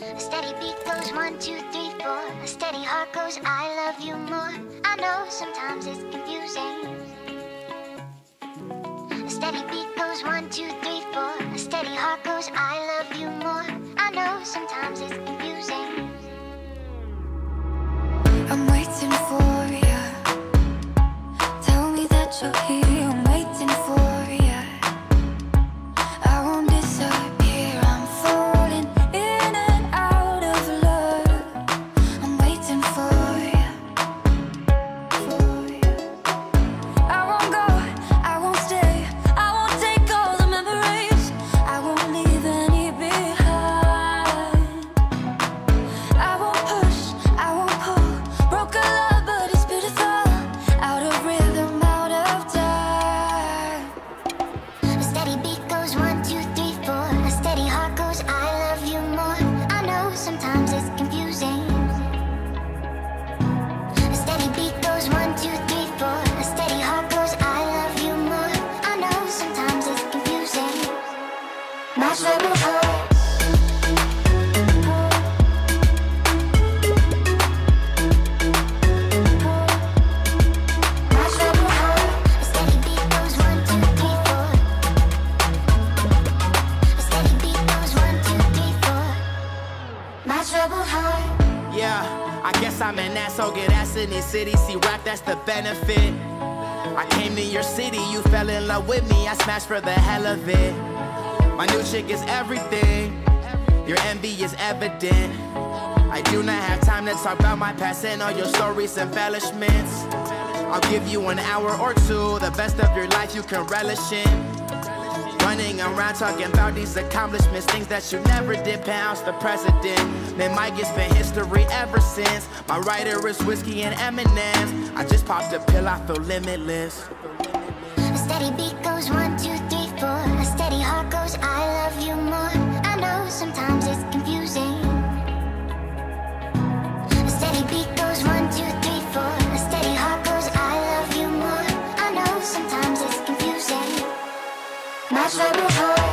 A steady beat goes one, two, three, four. A steady heart goes, I love you more. I know sometimes it's confusing. A steady beat goes one, two, three, four. A steady heart goes, I love you more. I know sometimes it's confusing. I'm waiting for you. Tell me that you're here. I'm an asshole, get ass in this city. See rap, that's the benefit. I came to your city, you fell in love with me. I smashed for the hell of it. My new chick is everything. Your envy is evident. I do not have time to talk about my past and all your stories, and embellishments. I'll give you an hour or two, the best of your life you can relish in. Running around talking about these accomplishments, things that you never did, pounds the president. Man, Mike, it's been history ever since. My writer is whiskey and M&M's. I just popped a pill, I feel limitless. A steady beat goes one, two, three, Masz, żeby